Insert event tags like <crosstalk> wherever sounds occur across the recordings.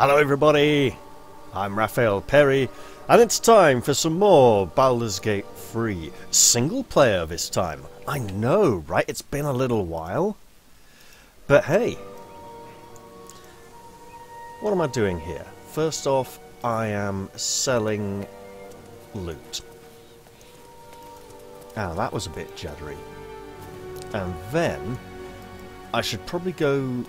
Hello everybody, I'm Raphael Perry, and it's time for some more Baldur's Gate 3. Single player this time. I know, right? It's been a little while. But hey, what am I doing here? First off, I am selling loot. Ah, that was a bit juddery. And then, I should probably go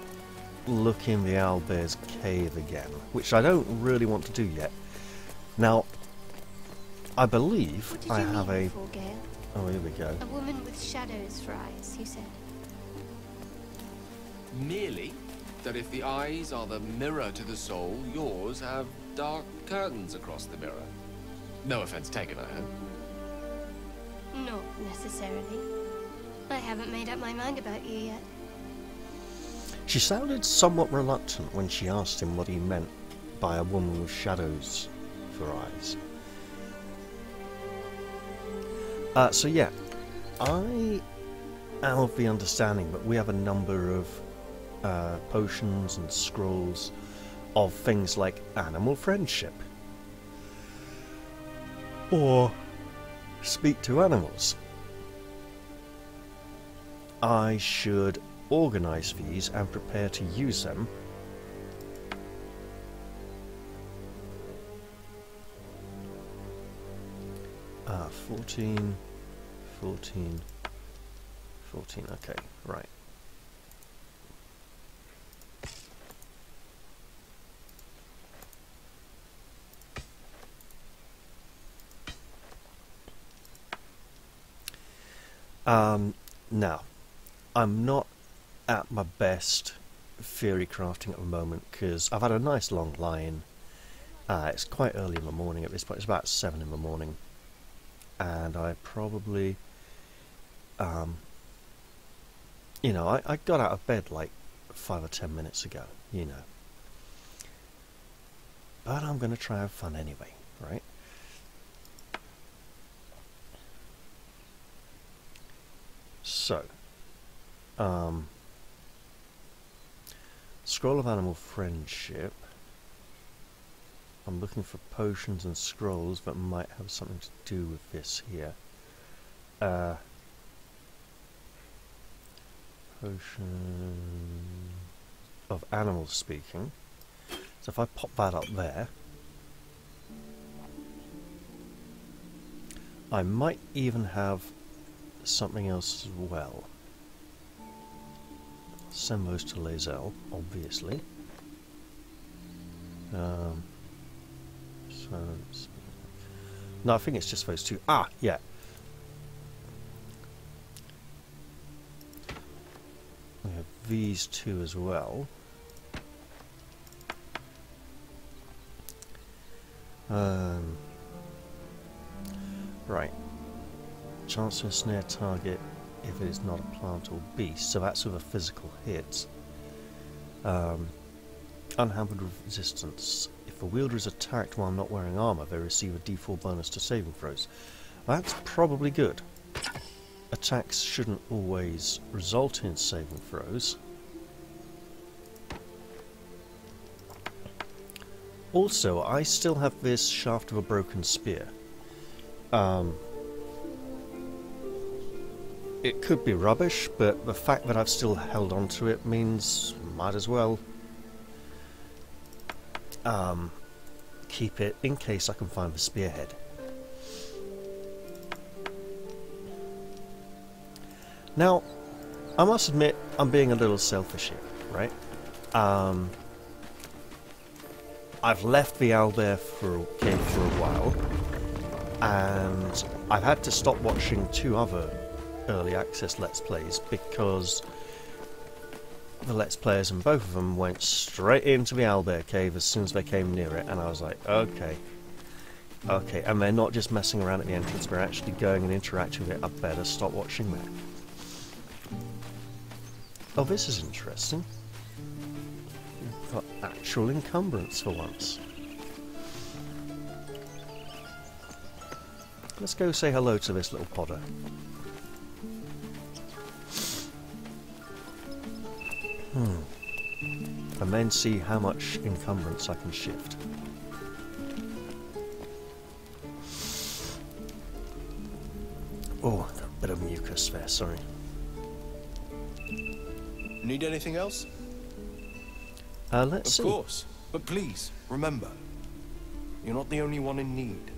look in the Owlbear's cave again, which I don't really want to do yet. Now, I believe What did I you have mean a... before, Gale? Oh, here we go. A woman with shadows for eyes, you said. Merely that if the eyes are the mirror to the soul, yours have dark curtains across the mirror. No offense taken, I hope. Not necessarily. I haven't made up my mind about you yet. She sounded somewhat reluctant when she asked him what he meant by a woman with shadows for eyes. Uh, so yeah, I am of the understanding that we have a number of uh, potions and scrolls of things like animal friendship or speak to animals. I should organize these and prepare to use them. Ah, 14, 14, 14, okay, right. Um, now, I'm not at my best theory crafting at the moment because I've had a nice long lie-in. Uh, it's quite early in the morning at this point. It's about seven in the morning, and I probably, um, you know, I, I got out of bed like five or ten minutes ago. You know, but I'm going to try have fun anyway, right? So, um, Scroll of Animal Friendship. I'm looking for potions and scrolls that might have something to do with this here. Uh, potion of animal speaking. So if I pop that up there, I might even have something else as well. Send those to Lae'zel, obviously. Um, so, no, I think it's just those two. Ah, yeah. We have these two as well. Um, right. Chance to snare target if it is not a plant or beast. So that's with a physical hit. Um, unhampered resistance. If a wielder is attacked while not wearing armor, they receive a d4 bonus to saving throws. That's probably good. Attacks shouldn't always result in saving throws. Also, I still have this Shaft of a Broken Spear. Um, it could be rubbish, but the fact that I've still held on to it means might as well um, keep it in case I can find the spearhead. Now, I must admit, I'm being a little selfish here, right? Um, I've left the Owlbear for game for a while, and I've had to stop watching two other early access Let's Plays because the Let's Players and both of them went straight into the Owlbear Cave as soon as they came near it, and I was like, okay. Okay, and they're not just messing around at the entrance, they're actually going and interacting with it. I better stop watching that. Oh, this is interesting. We've got actual encumbrance for once. Let's go say hello to this little podder. Hmm. and then see how much encumbrance I can shift. Oh, a bit of mucus there, sorry. Need anything else? Uh, let's Of see. course. But please, remember, you're not the only one in need.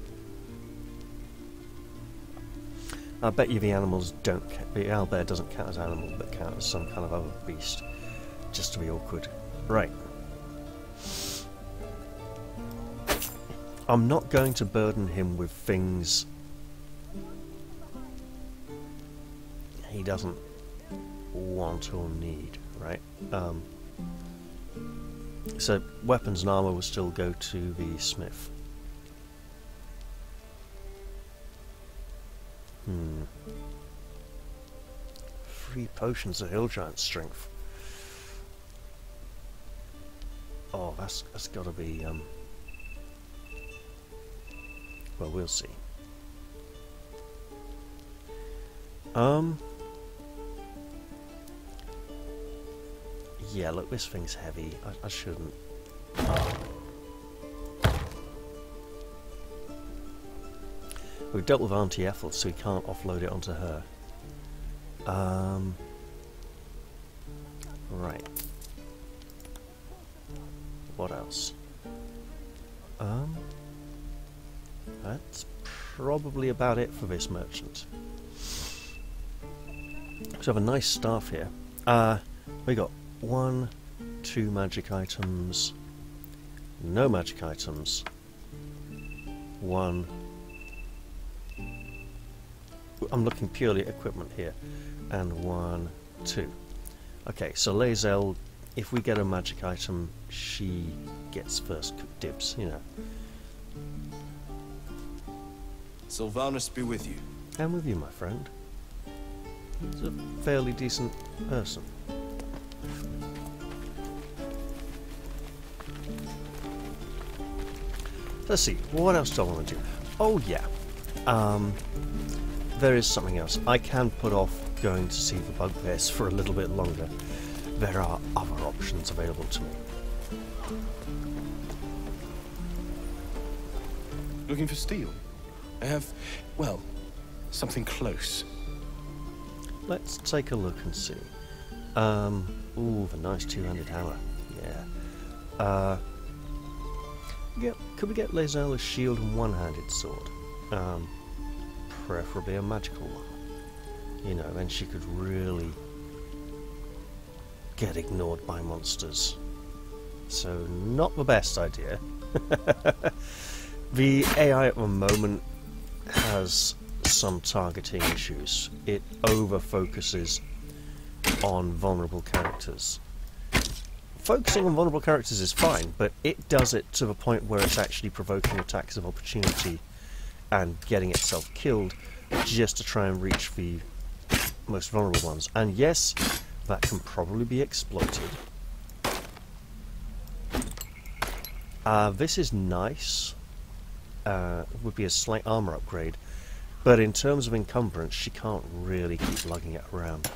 I bet you the animals don't. The owlbear doesn't count as animal, but count as some kind of other beast, just to be awkward. Right. I'm not going to burden him with things he doesn't want or need. Right. Um, so weapons and armor will still go to the smith. Hmm. Three potions of hill giant strength. Oh, that's that's got to be. Um, well, we'll see. Um. Yeah, look, this thing's heavy. I, I shouldn't. We've dealt with Auntie Ethel, so we can't offload it onto her. Um. Right. What else? Um. That's probably about it for this merchant. So have a nice staff here. Uh, we got one, two magic items, no magic items, one. I'm looking purely at equipment here, and one, two. Okay, so Lae'zel, if we get a magic item, she gets first dibs, you know. Silvanus be with you. And with you, my friend. He's a fairly decent person. Let's see, what else do I want to do? Oh, yeah. Um, there is something else. I can put off going to see the bugbears for a little bit longer. There are other options available to me. Looking for steel? I have, well, something close. Let's take a look and see. Um, ooh, the nice two-handed hammer. Yeah. Uh, yeah, could we get Lae'zel a shield and one-handed sword? Um, preferably a magical one. You know, then she could really get ignored by monsters. So, not the best idea. <laughs> the AI at the moment has some targeting issues. It over focuses on vulnerable characters. Focusing on vulnerable characters is fine, but it does it to the point where it's actually provoking attacks of opportunity and getting itself killed just to try and reach the most vulnerable ones. And yes, that can probably be exploited. Uh, this is nice. Uh, would be a slight armor upgrade, but in terms of encumbrance, she can't really keep lugging it around.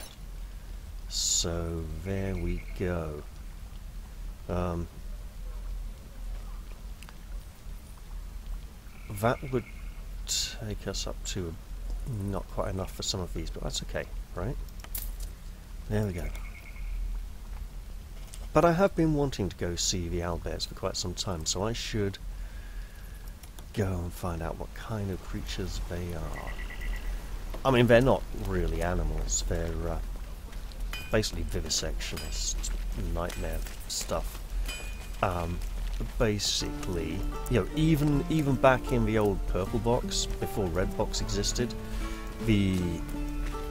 So there we go. Um, that would take us up to not quite enough for some of these, but that's okay, right? There we go. But I have been wanting to go see the owlbears for quite some time, so I should go and find out what kind of creatures they are. I mean, they're not really animals. They're uh, basically vivisectionist nightmare stuff. Um, basically, you know, even even back in the old purple box before red box existed, the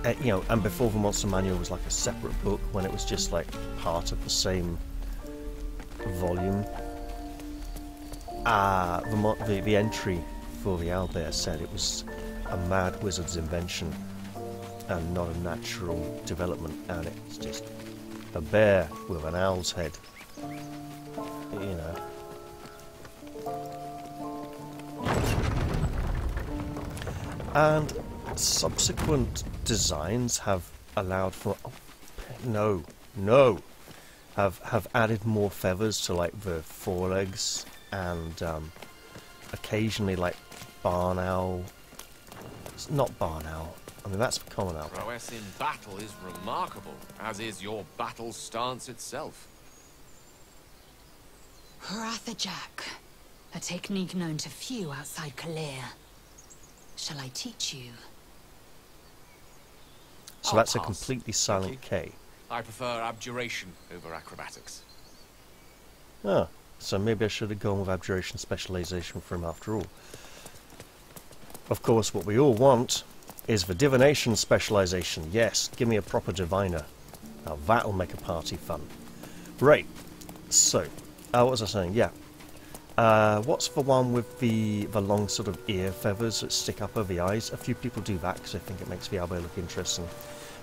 uh, you know, and before the monster manual was like a separate book when it was just like part of the same volume. Ah, the, the the entry for the owlbear said it was a mad wizard's invention and not a natural development, and it's just a bear with an owl's head. You know. And subsequent designs have allowed for. Oh, no, no. have have added more feathers to like the forelegs and um, occasionally like barn owl. It's not barn owl. I mean that's the common owl. Prowess in battle is remarkable, as is your battle stance itself. Rathajak. A technique known to few outside Kalir. Shall I teach you? So I'll that's a completely silent. K. I prefer abjuration over acrobatics. Ah, so maybe I should have gone with abjuration specialization for him after all. Of course, what we all want is the divination specialization. Yes, give me a proper diviner. Now that'll make a party fun. Right, so, uh, what was I saying? Yeah. Uh, what's the one with the the long sort of ear feathers that stick up over the eyes? A few people do that because I think it makes the owlbear look interesting.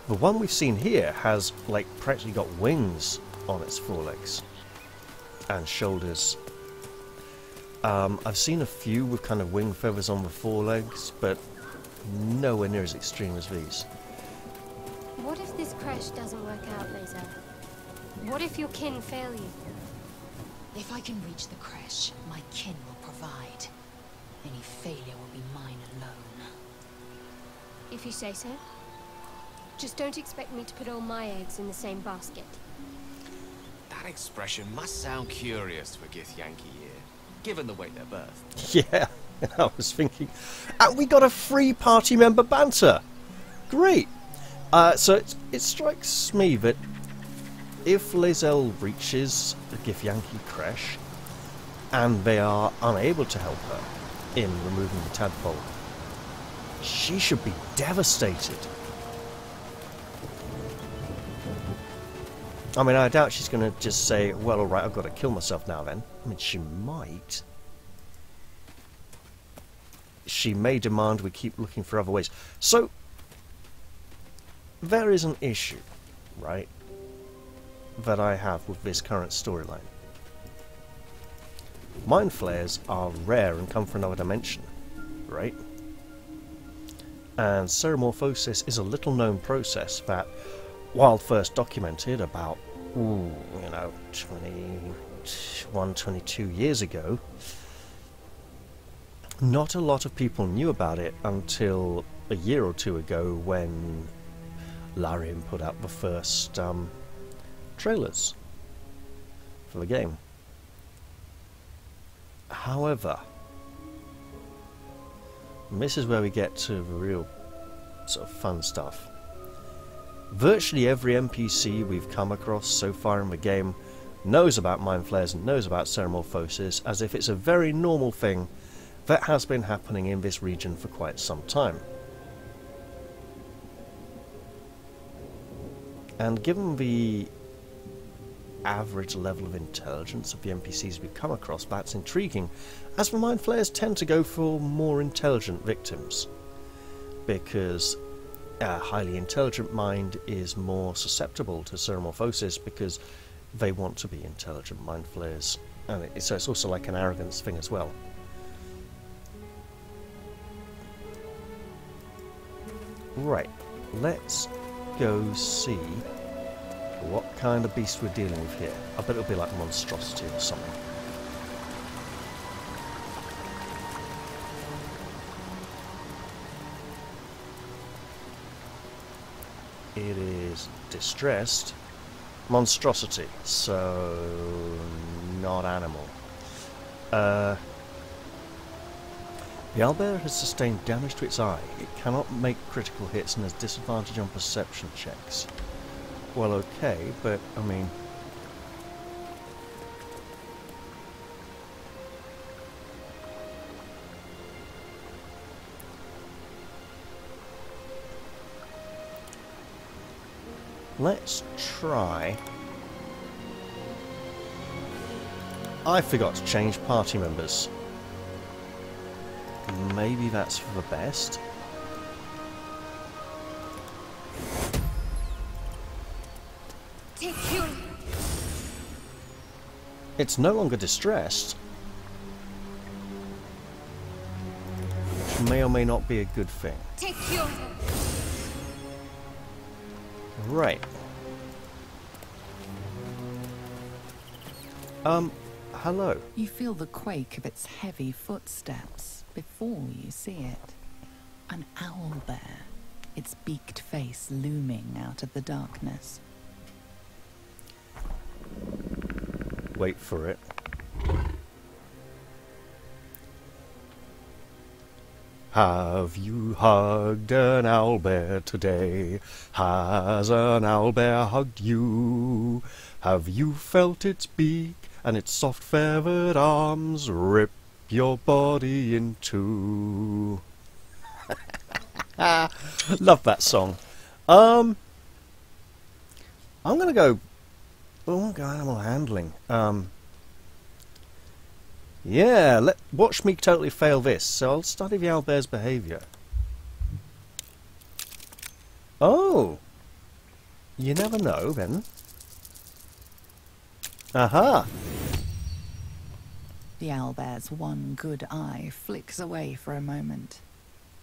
The one we've seen here has like practically got wings on its forelegs and shoulders. Um, I've seen a few with kind of wing feathers on the forelegs, but nowhere near as extreme as these. What if this crash doesn't work out, Lae'zel? What if your kin fail you? If I can reach the crash, my kin will provide. Any failure will be mine alone. If you say so. Just don't expect me to put all my eggs in the same basket. That expression must sound curious for Githyanki here, given the way they're birthed. <laughs> Yeah, <laughs> I was thinking. And we got a free party member banter! Great! Uh, so it, it strikes me that if Lae'zel reaches the Githyanki crash and they are unable to help her in removing the tadpole, she should be devastated. I mean, I doubt she's going to just say, well, alright, I've got to kill myself now then. I mean, she might. She may demand we keep looking for other ways. So, there is an issue, right, that I have with this current storyline. Mind flayers are rare and come from another dimension, right? And ceremorphosis is a little known process that, while first documented about, ooh, you know, 21, 22 years ago, not a lot of people knew about it until a year or two ago when Larian put out the first um, trailers for the game. However, this is where we get to the real sort of fun stuff. Virtually every NPC we've come across so far in the game knows about mind flayers and knows about ceremorphosis as if it's a very normal thing that has been happening in this region for quite some time. And given the average level of intelligence of the NPCs we've come across, that's intriguing, as the mind flayers tend to go for more intelligent victims. Because a highly intelligent mind is more susceptible to ceremorphosis because they want to be intelligent mind flayers. And it, so it's also like an arrogance thing as well. Right, let's go see what kind of beast we're dealing with here. I bet it'll be like monstrosity or something. It is distressed monstrosity, so not animal. Uh, the owlbear has sustained damage to its eye. It cannot make critical hits and has disadvantage on perception checks. Well, okay, but I mean. Let's try. I forgot to change party members. Maybe that's for the best. It's no longer distressed. Which may or may not be a good thing. Right. Um, hello. You feel the quake of its heavy footsteps before you see it. An owl bear, its beaked face looming out of the darkness. Wait for it. Have you hugged an owlbear today? Has an owlbear hugged you? Have you felt its beak and its soft feathered arms rip your body in two? <laughs> Love that song. Um, I'm gonna go. Oh, go animal handling. Um, yeah, let watch me totally fail this. So I'll study the owlbear's behaviour. Oh, you never know then. Aha! The owlbear's one good eye flicks away for a moment.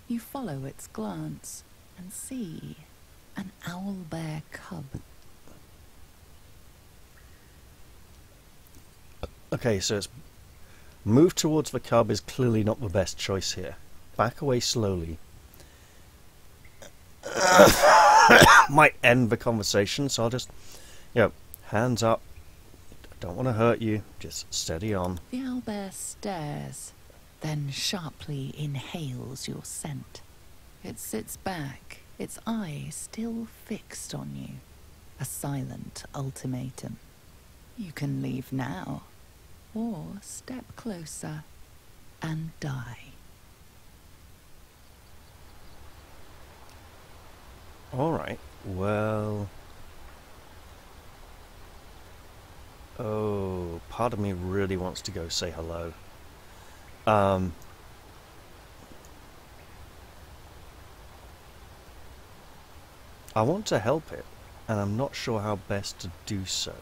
You follow its glance and see an owlbear cub. Okay, so it's move towards the cub is clearly not the best choice here. Back away slowly. <coughs> Might end the conversation, so I'll just, you know, hands up. Don't want to hurt you. Just steady on. The owlbear stares, then sharply inhales your scent. It sits back, its eye still fixed on you. A silent ultimatum. You can leave now, or step closer and die. Alright, well... Oh, part of me really wants to go say hello. Um... I want to help it, and I'm not sure how best to do so.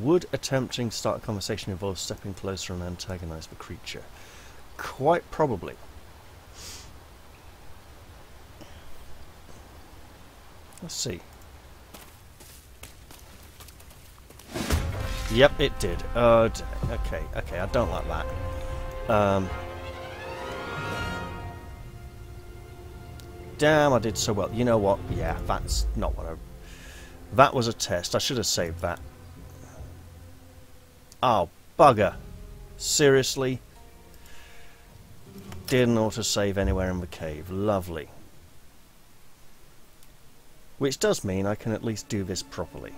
Would attempting to start a conversation involve stepping closer and antagonize the creature? Quite probably. Let's see. Yep, it did. Uh, okay, okay, I don't like that. Um, damn, I did so well. You know what? Yeah, that's not what I... That was a test. I should have saved that. Oh, bugger. Seriously? Didn't autosave anywhere in the cave. Lovely. Which does mean I can at least do this properly.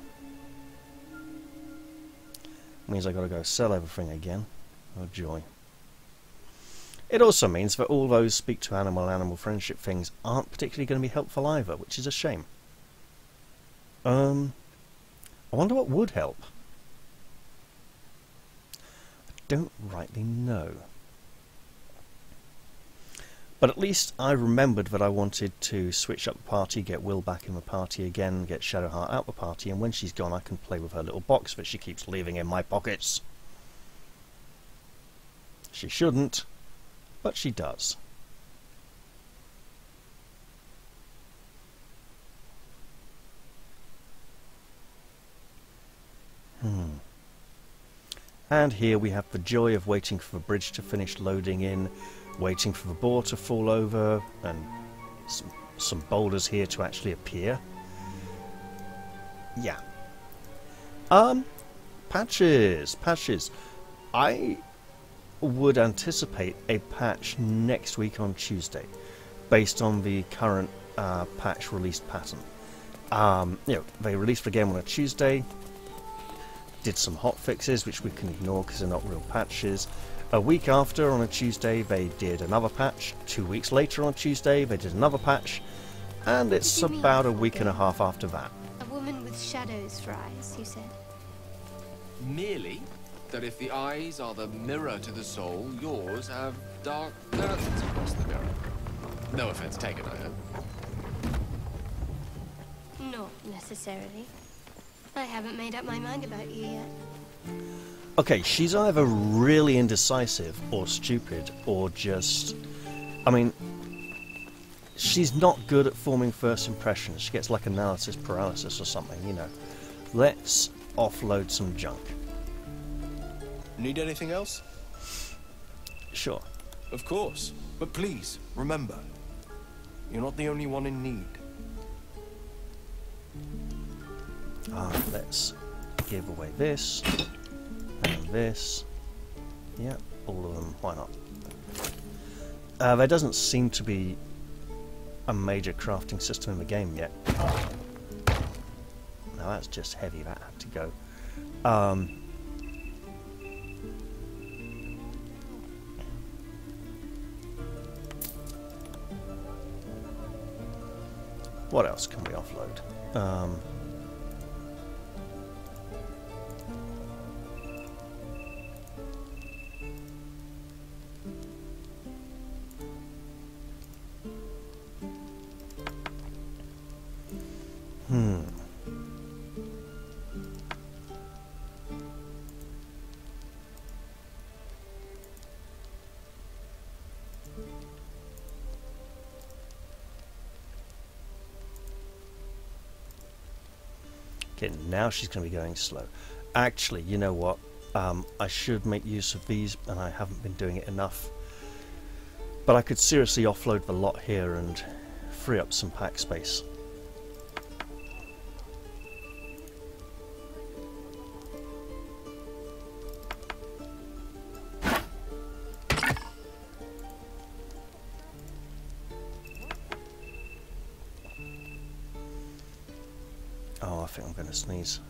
Means I've got to go sell everything again. Oh joy. It also means that all those speak to animal animal friendship things aren't particularly going to be helpful either, which is a shame. Um, I wonder what would help. I don't rightly know. But at least I remembered that I wanted to switch up the party, get Wyll back in the party again, get Shadowheart out the party, and when she's gone I can play with her little box that she keeps leaving in my pockets. She shouldn't, but she does. Hmm. And here we have the joy of waiting for the bridge to finish loading in, waiting for the boar to fall over, and some, some boulders here to actually appear. Yeah. Um, patches, patches. I would anticipate a patch next week on Tuesday, based on the current uh, patch release pattern. Um, you know, they released the game on a Tuesday, did some hot fixes, which we can ignore because they're not real patches. A week after, on a Tuesday, they did another patch. Two weeks later, on Tuesday, they did another patch. And it's What do you mean, about a week and a half after that. A woman with shadows for eyes, you said. Merely that if the eyes are the mirror to the soul, yours have dark curtains across the mirror. No offense taken, I hope. Not necessarily. I haven't made up my mind about you yet. Okay, she's either really indecisive or stupid or just. I mean, she's not good at forming first impressions. She gets like analysis paralysis or something, you know. let's offload some junk. Need anything else? Sure. Of course. But please, remember, you're not the only one in need. Ah, let's give away this and this. Yeah, all of them. Why not? Uh, there doesn't seem to be a major crafting system in the game yet. Now that's just heavy. That had to go. Um, what else can we offload? Um, now she's going to be going slow. Actually, you know what? Um, I should make use of these, and I haven't been doing it enough. But I could seriously offload the lot here and free up some pack space. Sneeze.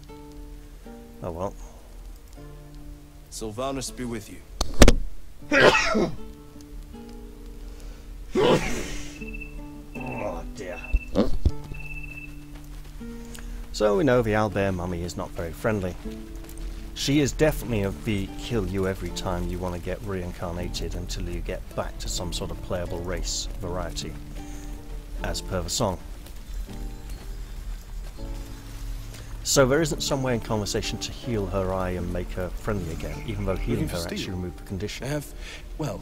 Oh well. Silvanus be with you. <coughs> Oh dear. So we know the owlbear mummy is not very friendly. She is definitely of the kill you every time you want to get reincarnated until you get back to some sort of playable race variety, as per the song. So there isn't some way in conversation to heal her eye and make her friendly again, even though healing her actually steel? removed the condition. I have, well,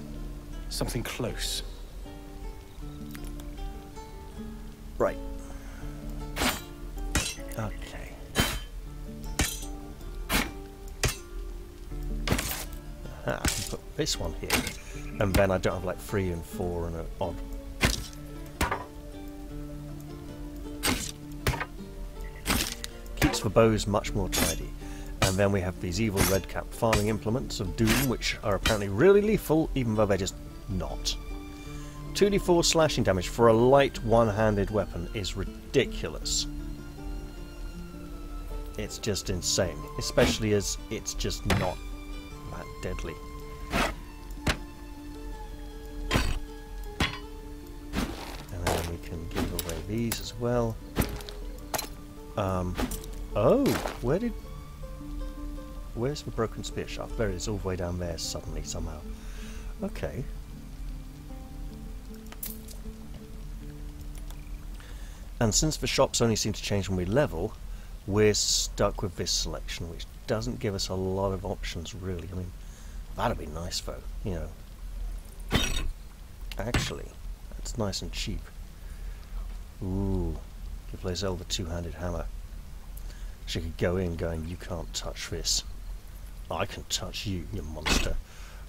something close. Right. Okay. Aha, I can put this one here. And then I don't have like three and four and an odd. Keeps the bows much more tidy. And then we have these evil red cap farming implements of doom, which are apparently really lethal, even though they're just not. 2d4 slashing damage for a light one-handed weapon is ridiculous. It's just insane, especially as it's just not that deadly. And then we can give away these as well. Um, oh, where did... Where's the broken spear shaft? There it is, all the way down there suddenly, somehow. Okay. And since the shops only seem to change when we level, we're stuck with this selection, which doesn't give us a lot of options, really. I mean, that'd be nice, though, you know. Actually, that's nice and cheap. Ooh, give Lae'zel the two-handed hammer. She could go in going, you can't touch this. I can touch you, you monster.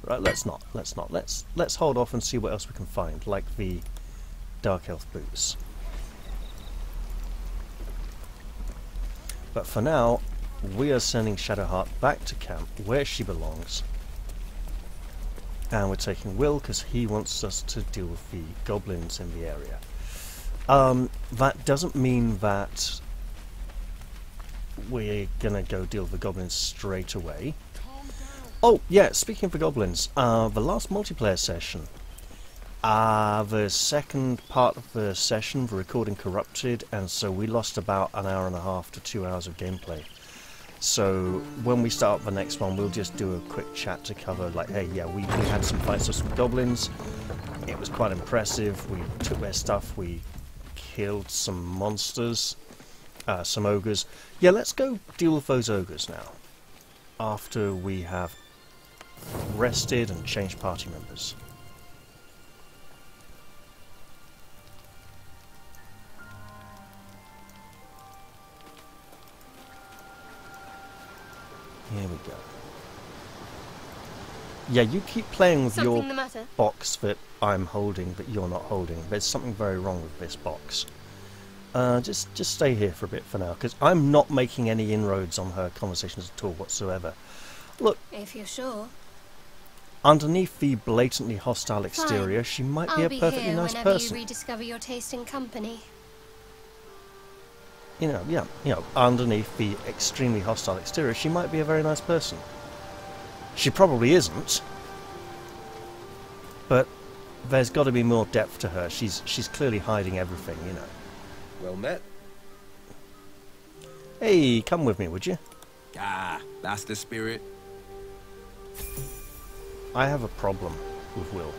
Right, let's not, let's not. Let's let's hold off and see what else we can find, like the Dark Elf boots. But for now, we are sending Shadowheart back to camp where she belongs. And we're taking Wyll because he wants us to deal with the goblins in the area. Um, that doesn't mean that we're gonna go deal with the goblins straight away. Oh, yeah, speaking of the goblins, uh, the last multiplayer session, uh, the second part of the session, the recording corrupted, and so we lost about an hour and a half to two hours of gameplay. So when we start the next one, we'll just do a quick chat to cover, like, hey, yeah, we, we had some fights with some goblins. It was quite impressive. We took their stuff. We killed some monsters, uh, some ogres. Yeah, let's go deal with those ogres now. After we have rested and changed party members. Here we go. Yeah, you keep playing with Something your box that I'm holding that you're not holding. There's something very wrong with this box. Uh, just just stay here for a bit for now, because I'm not making any inroads on her conversations at all whatsoever. Look, If you're sure. underneath the blatantly hostile exterior, she might be I'll a be perfectly here nice whenever person. you rediscover your taste in company. you know, yeah, you know, underneath the extremely hostile exterior, she might be a very nice person. She probably isn't, but there's got to be more depth to her. She's she's clearly hiding everything, you know. Well met. Hey, come with me, would you? Ah, that's the spirit. I have a problem with Wyll.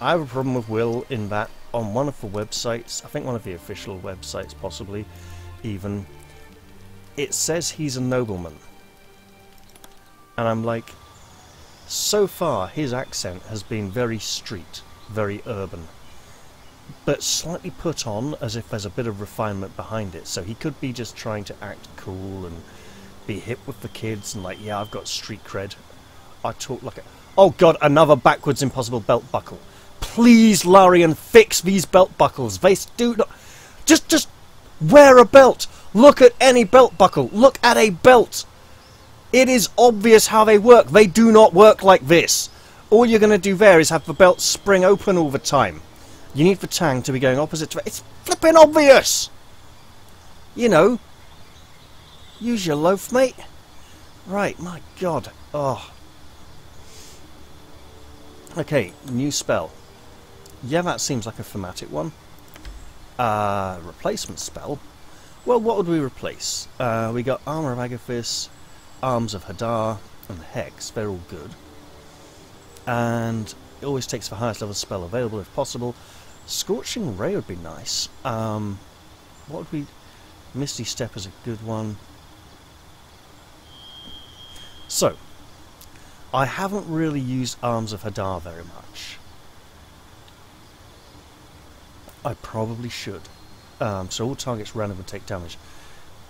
I have a problem with Wyll in that on one of the websites, I think one of the official websites possibly, even, it says he's a nobleman. And I'm like, so far his accent has been very street, very urban, but slightly put on as if there's a bit of refinement behind it. So he could be just trying to act cool and be hip with the kids and like, yeah, I've got street cred. I talk like a. Oh god, another backwards impossible belt buckle. Please, Larian, fix these belt buckles. They do not. Just, just wear a belt. Look at any belt buckle. Look at a belt. It is obvious how they work. They do not work like this. All you're going to do there is have the belt spring open all the time. You need the tang to be going opposite to it. It's flipping obvious. You know. Use your loaf, mate. Right, my god. Oh. Okay, new spell. Yeah, that seems like a thematic one. Uh, replacement spell. Well, what would we replace? Uh, we got Armour of Agathys, Arms of Hadar, and Hex. They're all good. And it always takes the highest level spell available if possible. Scorching Ray would be nice. Um, what would we... Misty Step is a good one. So, I haven't really used Arms of Hadar very much. I probably should. Um, so all targets randomly take damage.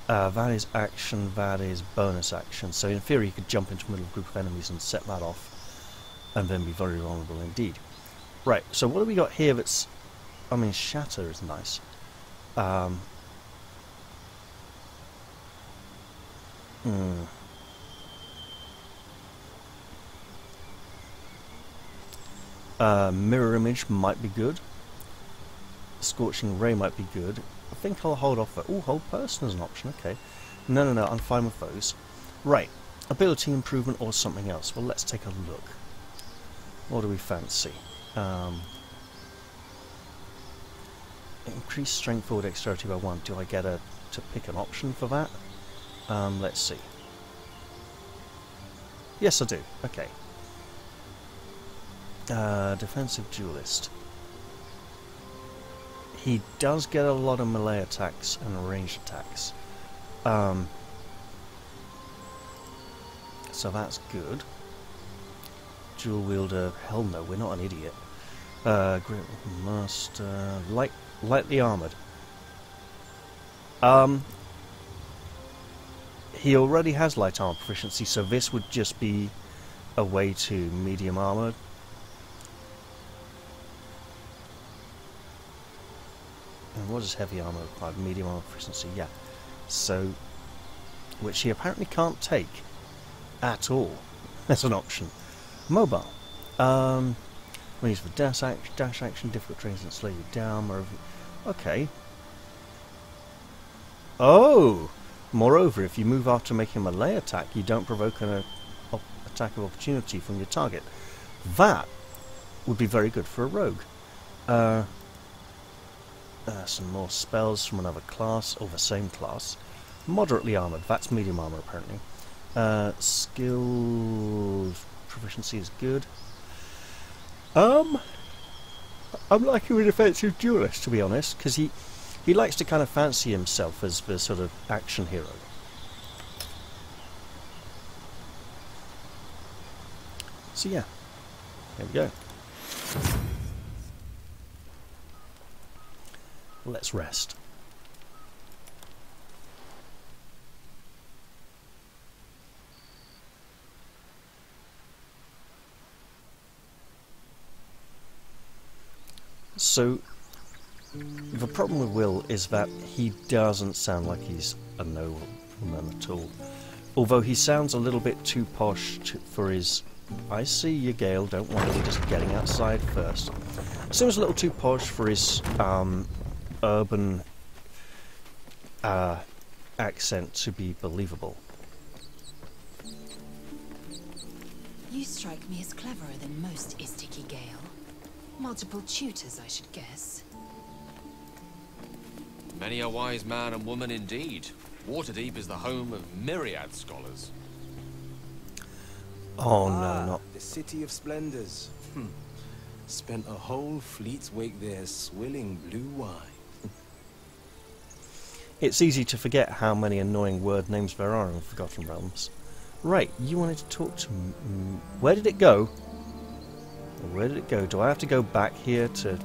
Uh, that is action, that is bonus action. So in theory you could jump into the middle of a group of enemies and set that off. And then be very vulnerable indeed. Right, so what have we got here that's... I mean, Shatter is nice. Um, hmm. Uh, mirror image might be good. Scorching ray might be good. I think I'll hold off. Oh, hold person is an option. Okay. No, no, no. I'm fine with those. Right. Ability improvement or something else. Well, let's take a look. What do we fancy? Um, increase strength or dexterity by one. Do I get a to pick an option for that? Um, let's see. Yes, I do. Okay. Uh, defensive duelist. He does get a lot of melee attacks and ranged attacks. Um, so that's good. Dual wielder, hell no, we're not an idiot. Uh, Great Master, light, lightly armored. Um, he already has light armor proficiency, so this would just be a way to medium armored. And what is heavy armor required? Medium armor proficiency, yeah. So, which he apparently can't take at all. <laughs> That's an option. Mobile. Um, when used for dash action, dash action, difficult terrain that slow you down. Or okay. Oh! Moreover, if you move after making a melee attack, you don't provoke an uh, attack of opportunity from your target. That would be very good for a rogue. Uh, uh, some more spells from another class, or the same class. Moderately armoured, that's medium armour apparently. Uh, skill proficiency is good. Um, I'm liking a defensive duelist to be honest, because he he likes to kind of fancy himself as the sort of action hero. So yeah, there we go. Let's rest. So, the problem with Wyll is that he doesn't sound like he's a nobleman at all. Although he sounds a little bit too posh to, for his. I see you, Gale. Don't worry, we're just getting outside first. Seems a little too posh for his um, urban uh, accent to be believable. You strike me as cleverer than most Istiki Gale. Multiple tutors, I should guess. Many a wise man and woman indeed. Waterdeep is the home of myriad scholars. Oh ah, no, not. the City of Splendors. Hmm. Spent a whole Fleetswake there swilling blue wine. It's easy to forget how many annoying word names there are in Forgotten Realms. Right, you wanted to talk to m Where did it go? Where did it go? Do I have to go back here to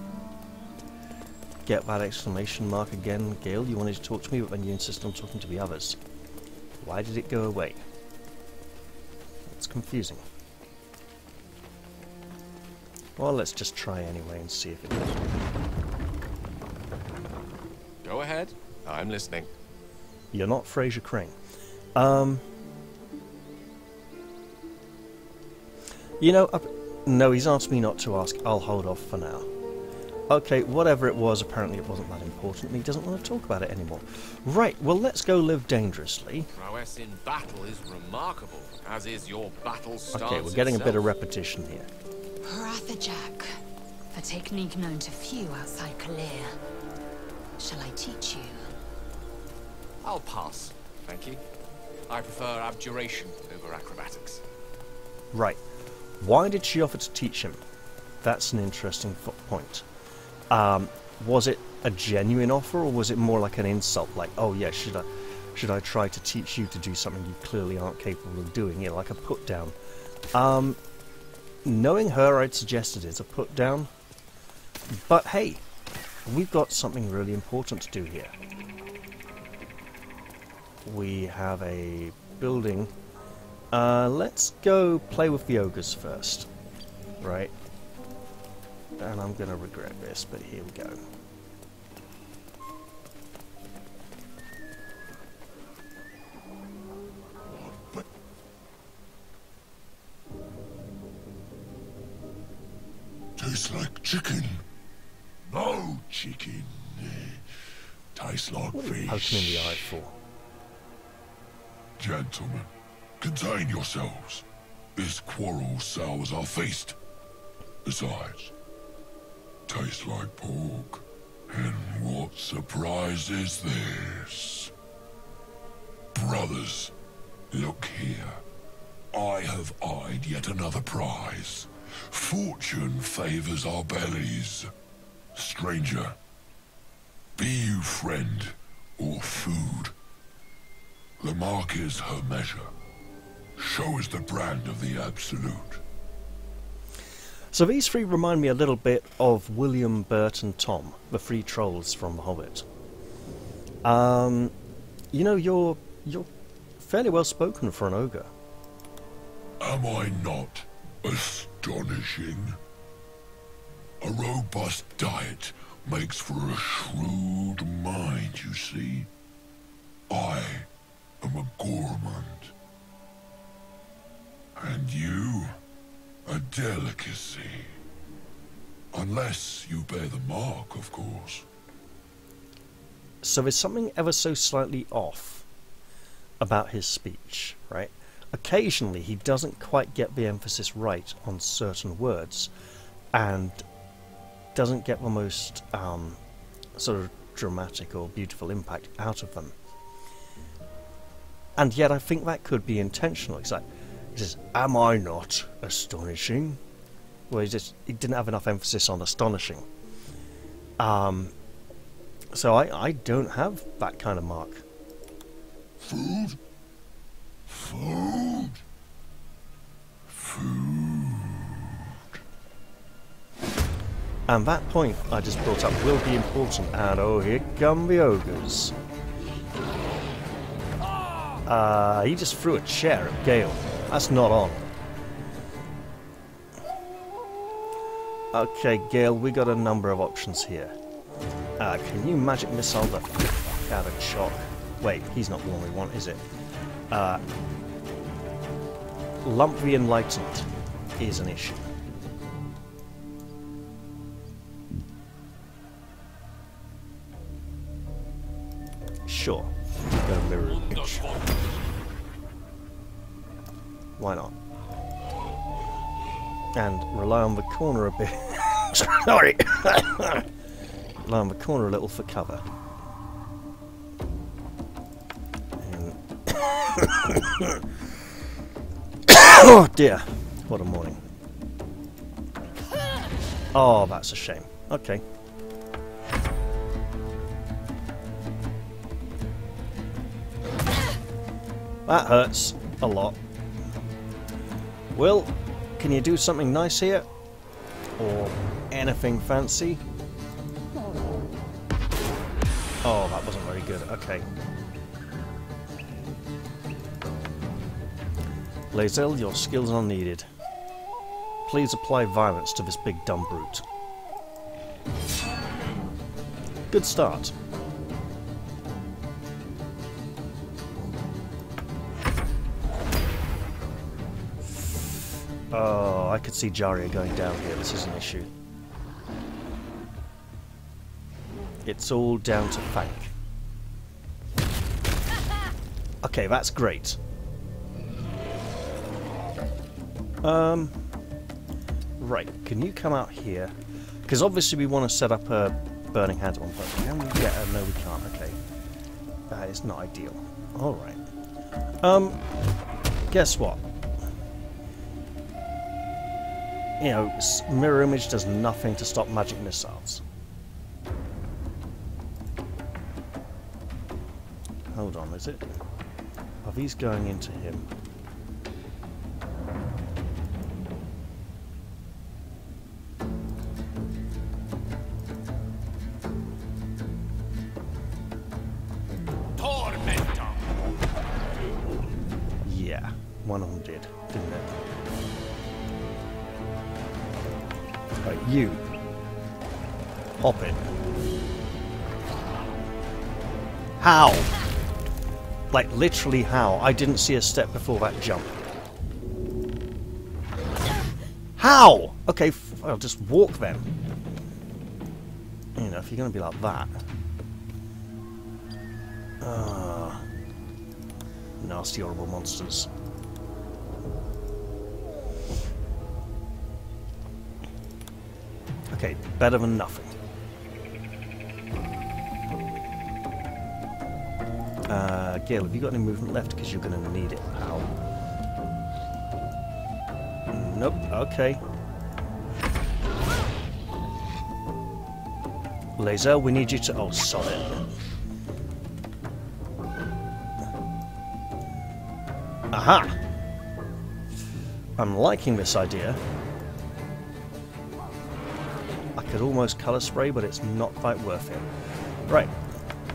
get that exclamation mark again? Gale, you wanted to talk to me, but then you insist on talking to the others. Why did it go away? It's confusing. Well, let's just try anyway and see if it does. Go ahead. I'm listening. You're not Frasier Crane. Um. You know, no, he's asked me not to ask. I'll hold off for now. Okay, whatever it was, apparently it wasn't that important, and he doesn't want to talk about it anymore. Right, well, let's go live dangerously. Prowess in battle is remarkable, as is your battle stance Okay, we're getting a bit of repetition here. Rathajak. A technique known to few outside Kalir. Shall I teach you? I'll pass, thank you. I prefer abjuration over acrobatics. Right. Why did she offer to teach him? That's an interesting point. Um, was it a genuine offer, or was it more like an insult? Like, oh yeah, should I, should I try to teach you to do something you clearly aren't capable of doing? Know, like a put down. Um, knowing her, I'd suggested it's a put down. But hey, we've got something really important to do here. We have a building. Uh, let's go play with the ogres first. Right. And I'm gonna regret this, but here we go. Tastes like chicken. No chicken. Tastes like What are you poking in the eye for? Gentlemen, contain yourselves. This quarrel sours our feast. Besides, tastes like pork. And what surprise is this? Brothers, look here. I have eyed yet another prize. Fortune favors our bellies. Stranger, be you friend or food. The mark is her measure. Show us the brand of the absolute. So these three remind me a little bit of William, Bert, and Tom, the three trolls from The Hobbit. Um, you know, you're you're fairly well spoken for an ogre. Am I not astonishing? A robust diet makes for a shrewd mind, you see. I am a gourmand. And you, a delicacy. Unless you bear the mark, of course. So there's something ever so slightly off about his speech, right? Occasionally he doesn't quite get the emphasis right on certain words and doesn't get the most um, sort of dramatic or beautiful impact out of them. And yet I think that could be intentional. It's like, he says, Am I not astonishing? Well, he just he didn't have enough emphasis on astonishing. Um, so I, I don't have that kind of mark. Food? Food? Food. And that point I just brought up will be important. And oh, here come the ogres. Uh, he just threw a chair at Gale. That's not on. Okay, Gale, we got a number of options here. Uh, can you magic missile the fuck out of Chock? Wait, he's not the one we want, is it? Uh, Lump the Enlightened is an issue. Sure. Go mirror image. Why not? And rely on the corner a <laughs> bit. Sorry. <coughs> rely on the corner a little for cover. Oh <coughs> <coughs> dear. What a morning. Oh, that's a shame. Okay. That hurts a lot. Wyll, can you do something nice here? Or anything fancy? Oh, that wasn't very good. Okay. Lae'zel, your skills are needed. Please apply violence to this big dumb brute. Good start. Could see Jaria going down here. This is an issue. It's all down to Fank. Okay, that's great. Um, right, can you come out here? Because obviously we want to set up a burning hand one, but can we get a... No, we can't. Okay. That is not ideal. Alright. Um, guess what? You know, mirror image does nothing to stop magic missiles. Hold on, is it? Are these going into him? Literally how? I didn't see a step before that jump. How? Okay, I'll just walk then. You know, if you're going to be like that. Uh, nasty, horrible monsters. Okay, better than nothing. Have you got any movement left? Because you're going to need it, pal. Nope, okay. Lae'zel, we need you to... Oh, sod it. Aha! I'm liking this idea. I could almost colour spray, but it's not quite worth it. Right,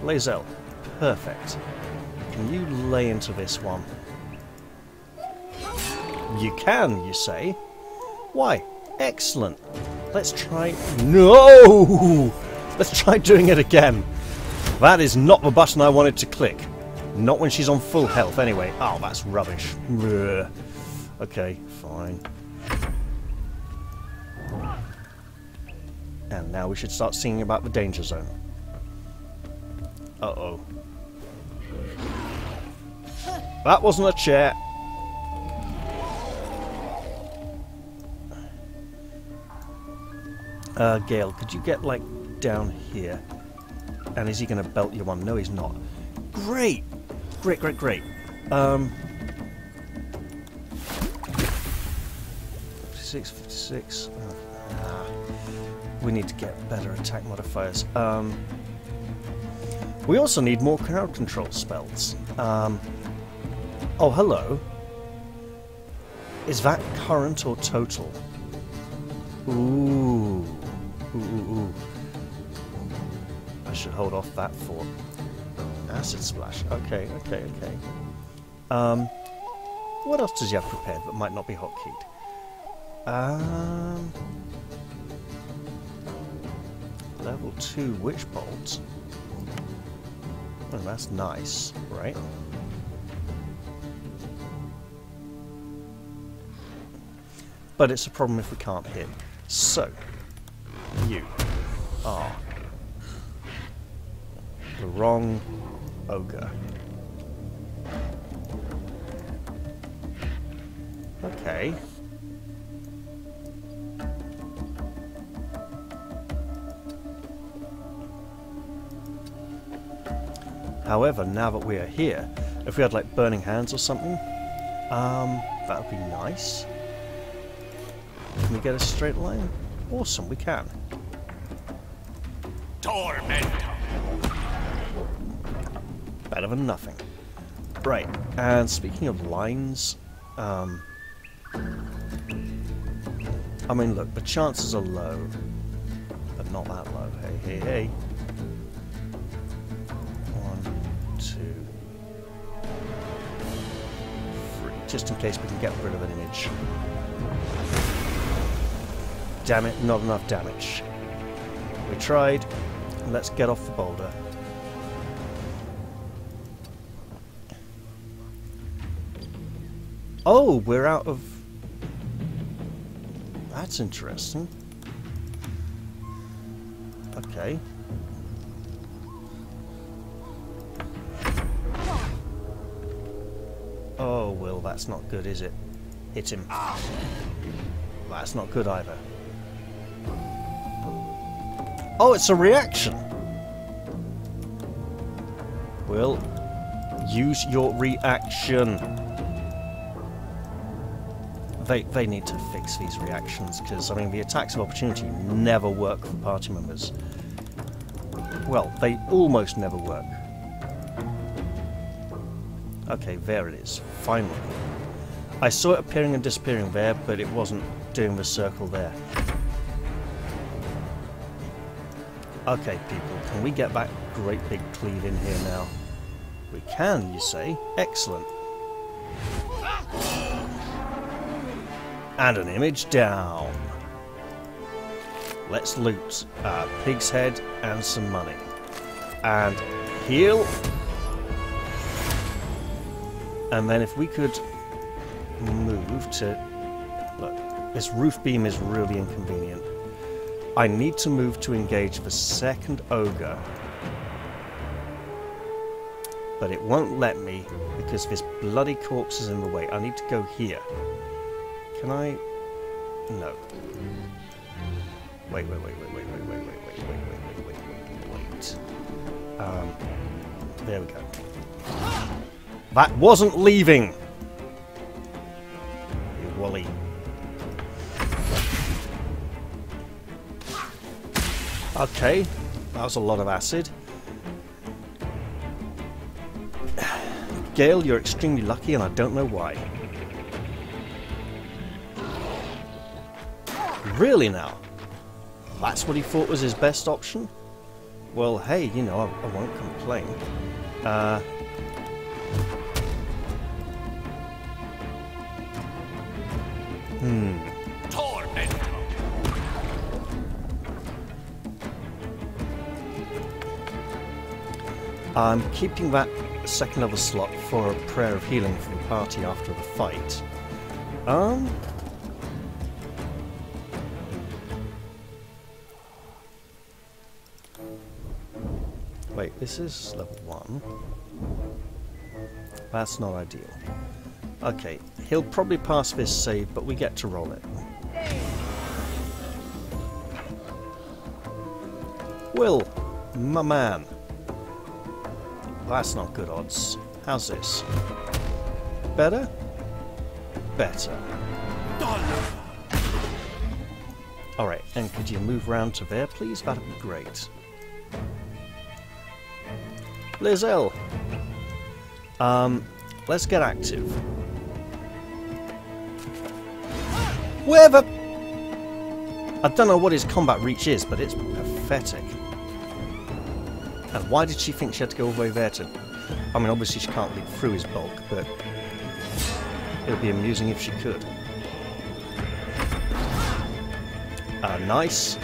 Lae'zel, perfect. Can you lay into this one? You can, you say? Why? Excellent. Let's try... No! Let's try doing it again. That is not the button I wanted to click. Not when she's on full health, anyway. Oh, that's rubbish. Okay, fine. And now we should start singing about the danger zone. Uh-oh. That wasn't a chair. Uh, Gale, could you get, like, down here? And is he going to belt you one? No, he's not. Great! Great, great, great. Um... 56, 56. Oh, ah. We need to get better attack modifiers. Um... We also need more crowd control spells. Um... Oh, hello. Is that current or total? Ooh. Ooh, ooh, ooh. I should hold off that for acid splash. Okay, okay, okay. Um, what else does he have prepared that might not be hotkeyed? Um, level 2 witch bolt. Oh, that's nice, right? But it's a problem if we can't hit. So, you are the wrong ogre. Okay. However, now that we are here, if we had like burning hands or something, um, that would be nice. Can we get a straight line? Awesome, we can. Tormentor. Better than nothing. Right, and speaking of lines, um, I mean, look, the chances are low, but not that low. Hey, hey, hey. One, two, three, just in case we can get rid of an image. Damn it, not enough damage. We tried. Let's get off the boulder. Oh, we're out of... That's interesting. Okay. Oh, Wyll, that's not good, is it? Hit him. That's not good either. Oh, it's a reaction! Well, use your reaction. They, they need to fix these reactions, because, I mean, the attacks of opportunity never work for party members. Well, they almost never work. Okay, there it is. Finally. I saw it appearing and disappearing there, but it wasn't doing the circle there. Okay, people, can we get that great big cleave in here now? We can, you say? Excellent. And an image down. Let's loot a pig's head and some money. And heal. And then if we could move to... Look, this roof beam is really inconvenient. I need to move to engage the second ogre. But it won't let me because this bloody corpse is in the way. I need to go here. Can I... No. Wait, wait, wait, wait, wait, wait, wait, wait, wait, wait, wait, wait, wait, wait, wait. Um, there we go. That wasn't leaving! You Wally. Okay, that was a lot of acid. Gale, you're extremely lucky and I don't know why. Really now? That's what he thought was his best option? Well, hey, you know, I, I won't complain. Uh... Hmm. I'm keeping that second level slot for a prayer of healing for the party after the fight. Um. Wait, this is level one. That's not ideal. Okay, he'll probably pass this save, but we get to roll it. Wyll, my man. That's not good odds. How's this? Better? Better. Alright, and could you move round to there, please? That'd be great. Lae'zel! Um, let's get active. Where the... I don't know what his combat reach is, but it's pathetic. And why did she think she had to go all the way there to... I mean, obviously she can't leap through his bulk, but... It would be amusing if she could. Uh, nice.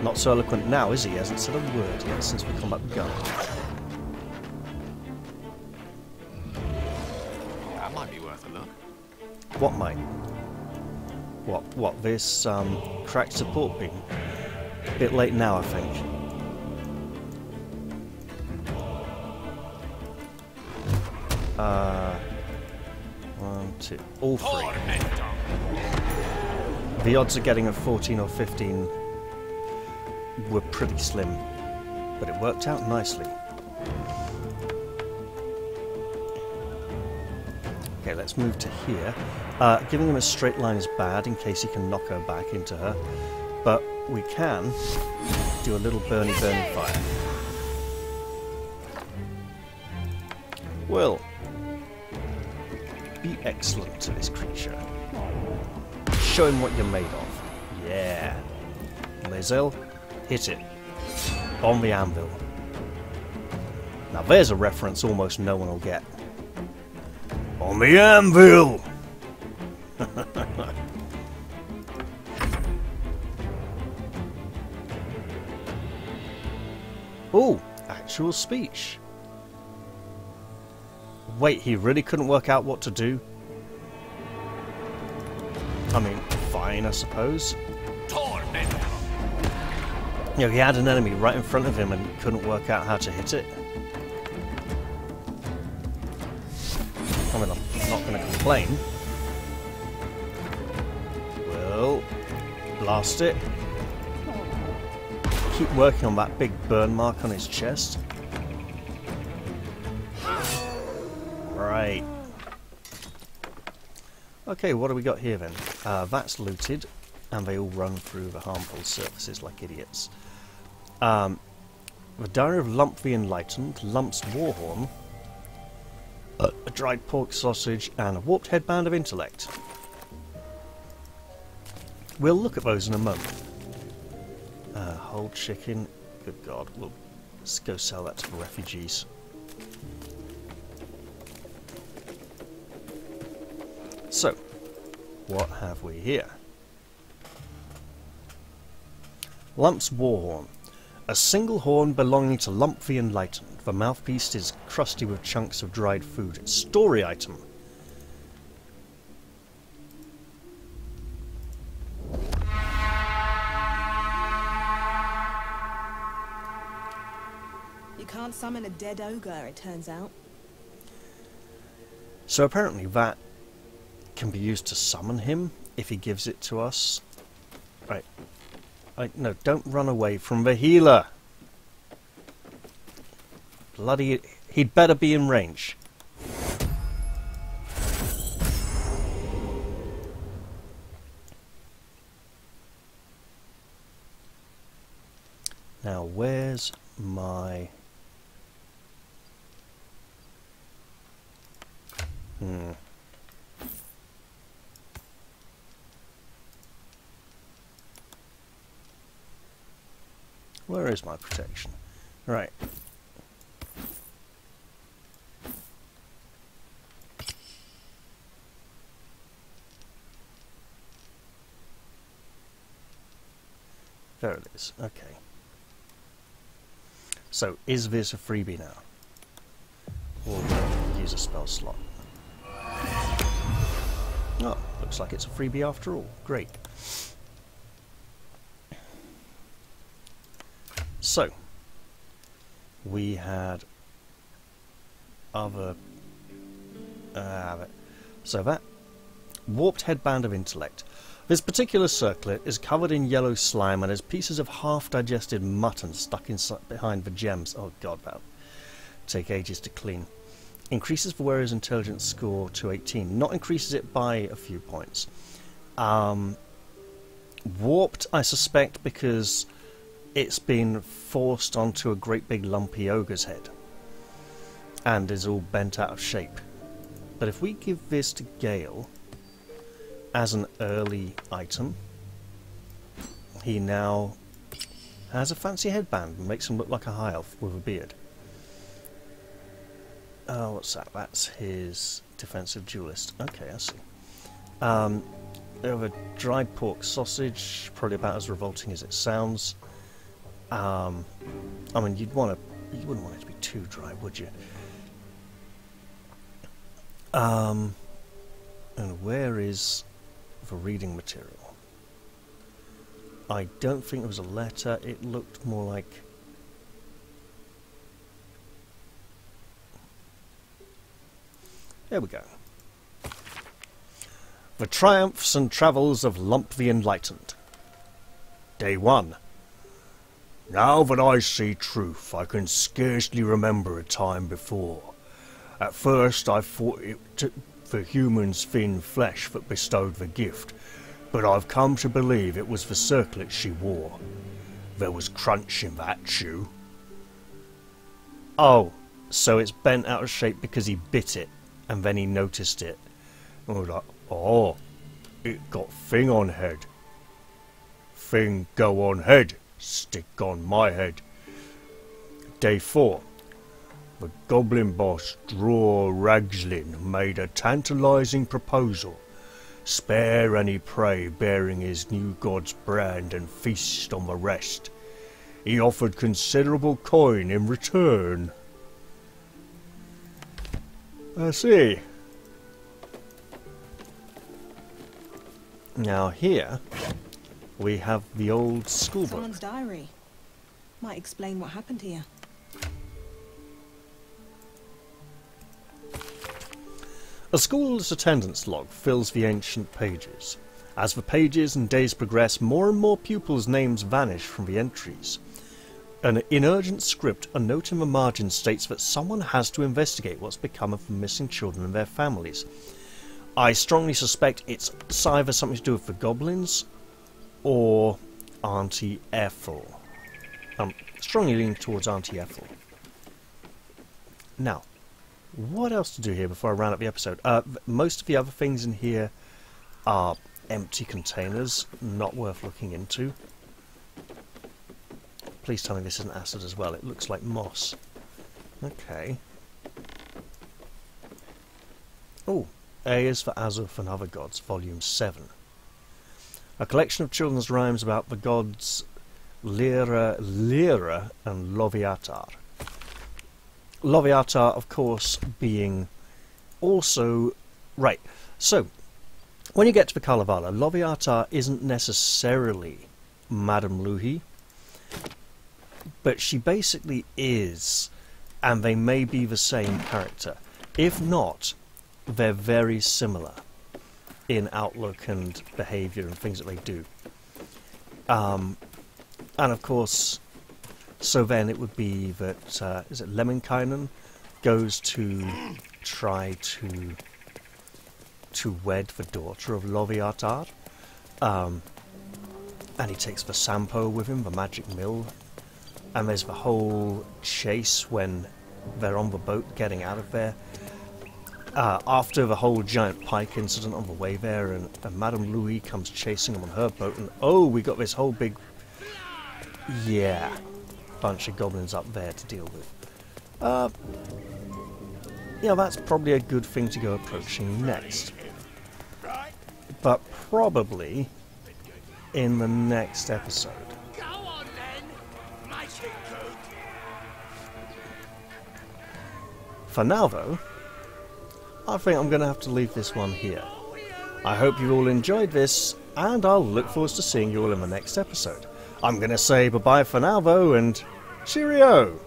Not so eloquent now, is he? He hasn't said a word yet since we come with gun. That might be worth a look. What might? What? What? This um, cracked support beam? Bit late now, I think. All three. The odds of getting a 14 or 15 were pretty slim, but it worked out nicely. Okay, let's move to here. Uh, giving him a straight line is bad in case he can knock her back into her, but we can do a little burny burny fire. Well, excellent to this creature. Show him what you're made of. Yeah. Lae'zel, hit it. On the anvil. Now there's a reference almost no one will get. On the anvil! <laughs> oh, actual speech. Wait, he really couldn't work out what to do? I mean, fine, I suppose. You know, he had an enemy right in front of him and couldn't work out how to hit it. I mean, I'm not going to complain. Well, blast it. Keep working on that big burn mark on his chest. Okay, what do we got here then? Uh, that's looted, and they all run through the harmful surfaces like idiots. Um, the Diary of Lump the Enlightened, Lump's Warhorn, uh, a dried pork sausage, and a warped headband of intellect. We'll look at those in a moment. Uh, whole chicken. Good God, we'll let's go sell that to the refugees. So, what have we here? Lump's Warhorn. A single horn belonging to Lump the Enlightened. The mouthpiece is crusty with chunks of dried food. Story item. You can't summon a dead ogre, it turns out. So apparently that can be used to summon him if he gives it to us. Right. I, no, don't run away from the healer. Bloody... He'd better be in range. Now, where's my... Hmm. Where is my protection? Right. There it is. Okay. So, is this a freebie now? Or use a spell slot? Oh, looks like it's a freebie after all. Great. So, we had other. Uh, so that warped headband of intellect. This particular circlet is covered in yellow slime and has pieces of half-digested mutton stuck inside behind the gems. Oh god, that'll take ages to clean. Increases the wearer's intelligence score to 18. Not increases it by a few points. Um, warped, I suspect, because it's been forced onto a great big lumpy ogre's head and is all bent out of shape. But if we give this to Gale as an early item, he now has a fancy headband and makes him look like a high elf with a beard. Oh, what's that? That's his defensive duelist. Okay, I see. Um, they have a dried pork sausage, probably about as revolting as it sounds. Um, I mean, you'd want to, you wouldn't want it to be too dry, would you? Um, and where is the reading material? I don't think it was a letter. It looked more like. There we go. The Triumphs and Travels of Lump the Enlightened. Day 1. Now that I see truth, I can scarcely remember a time before. At first I thought it took the human's thin flesh that bestowed the gift, but I've come to believe it was the circlet she wore. There was crunch in that shoe. Oh, so it's bent out of shape because he bit it, and then he noticed it. Oh, like, oh it got thing on head. Thing go on head, stick on my head. Day 4. The goblin boss, Dror Ragzlin, made a tantalizing proposal. Spare any prey bearing his new god's brand and feast on the rest. He offered considerable coin in return. I see. Now here, we have the old schoolbook. Someone's diary. Might explain what happened here. A school's attendance log fills the ancient pages. As the pages and days progress, more and more pupils' names vanish from the entries. An, in urgent script, a note in the margin states that someone has to investigate what's become of the missing children and their families. I strongly suspect it's either something to do with the goblins or Auntie Ethel. I'm strongly leaning towards Auntie Ethel. Now, what else to do here before I round up the episode? Uh, most of the other things in here are empty containers, not worth looking into. Please tell me this isn't acid as well. It looks like moss. Okay. Oh, A is for Azuth and Other Gods, Volume 7. A collection of children's rhymes about the gods Lyra, Lyra and Loviatar. Loviatar, of course, being also... Right, so, when you get to the Kalevala, Loviatar isn't necessarily Madame Louhi, but she basically is, and they may be the same character. If not, they're very similar in outlook and behaviour and things that they do. Um, and of course, so then it would be that uh, is it Lemminkainen goes to try to to wed the daughter of Loviatar, um, and he takes the Sampo with him, the magic mill, and there's the whole chase when they're on the boat getting out of there. Uh, after the whole giant pike incident on the way there, and, and Madame Louis comes chasing them on her boat, and oh, we got this whole big, yeah, bunch of goblins up there to deal with. Uh, yeah, that's probably a good thing to go approaching next. But probably in the next episode. For now, though, I think I'm going to have to leave this one here. I hope you all enjoyed this, and I'll look forward to seeing you all in the next episode. I'm going to say bye-bye for now, though, and cheerio!